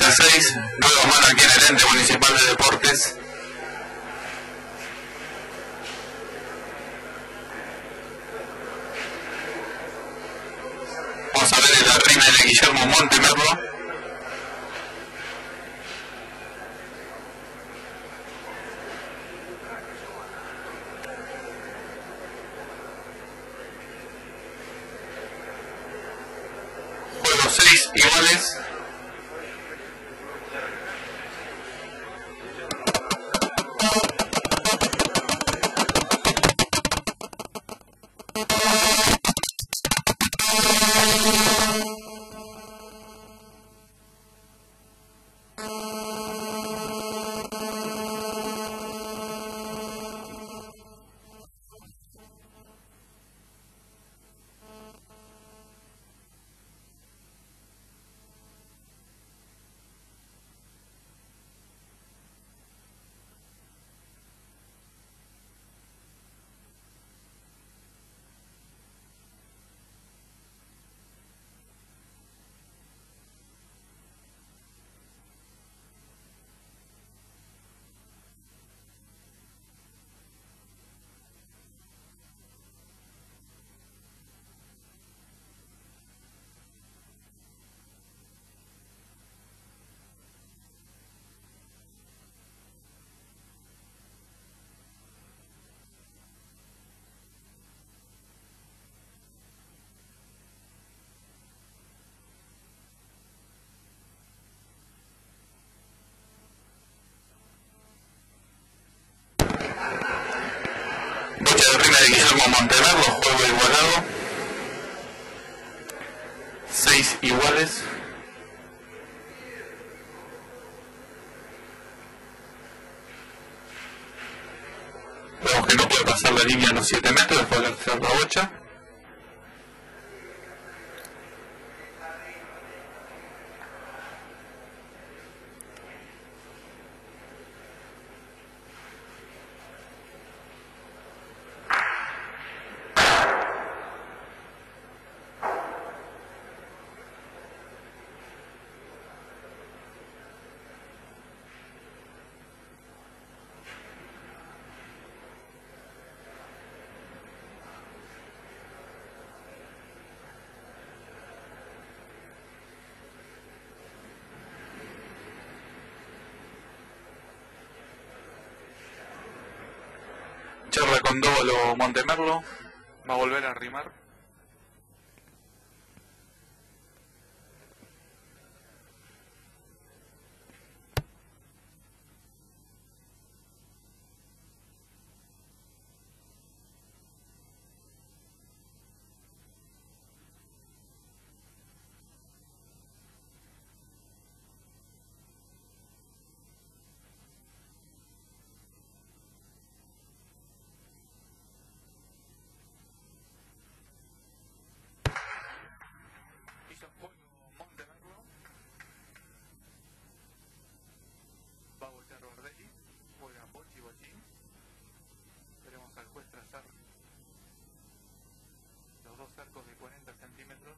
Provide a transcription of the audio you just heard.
6 a 6, nuevo mano aquí en el ente municipal de deportes. Vamos a ver el arrime de Guillermo Montemerlo. Juego 6 iguales. Dicha doctrina de Guillermo Montanar, los pueblos igualados, seis iguales, vemos que no puede pasar la línea a los 7 metros, después de la 8, Serra Condolo Montemerlo va a volver a rimar. Arcos de 40 centímetros.